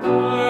Oh.